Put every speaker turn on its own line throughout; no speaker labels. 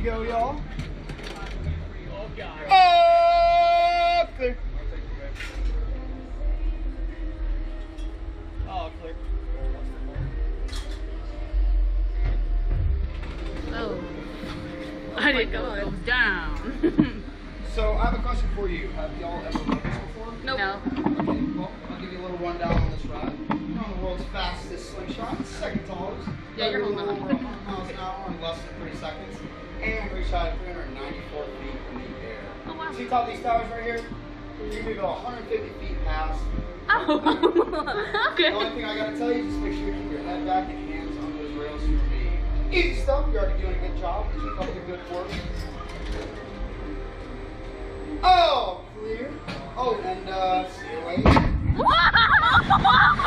to go, y'all. Oh, clear. Oh, clear.
Oh. I didn't know it was down.
So I have a question for you. Have y'all ever rode this before?
nope. No.
Okay, well, I'll give you a little rundown on this ride. You're on the world's fastest slingshot, second tallest.
Yeah, you're holding on.
over 100 miles an hour in less than three seconds. And we shot at 394 feet in the air.
Oh, wow.
See all these towers right here? You can go 150 feet past.
Oh.
The only thing I gotta tell you is just make sure you keep your head back and hands on those rails for me. Easy stuff. You're already doing a good job. Keep up the good work. Oh, clear. Oh, and uh, stay away.
Oh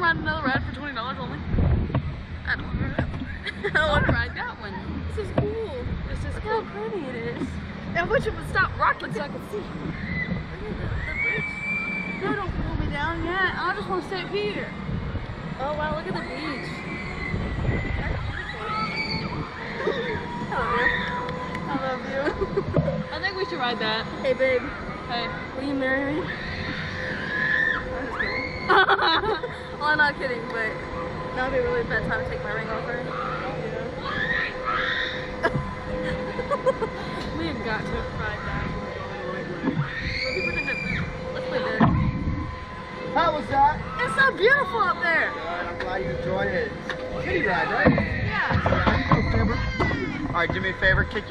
can ride another ride for twenty dollars only. I don't want to ride. I want to ride that one. This is cool. This is Look how pretty it is. And wish it would stop rocking so I could see. Look at the, the bridge. No, don't pull me down yet. I just want to stay up here. Oh wow, look at the beach. I love you. I think we should ride that. Hey, babe. Hey. Will you marry me? I'm not kidding, but that would be a really bad time to take my ring off her. we have got to ride that. Let's play dead.
How was that?
It's so beautiful up there.
Good. I'm glad you enjoyed it. Kitty ride, right?
Yeah.
All right, do me a favor, kick your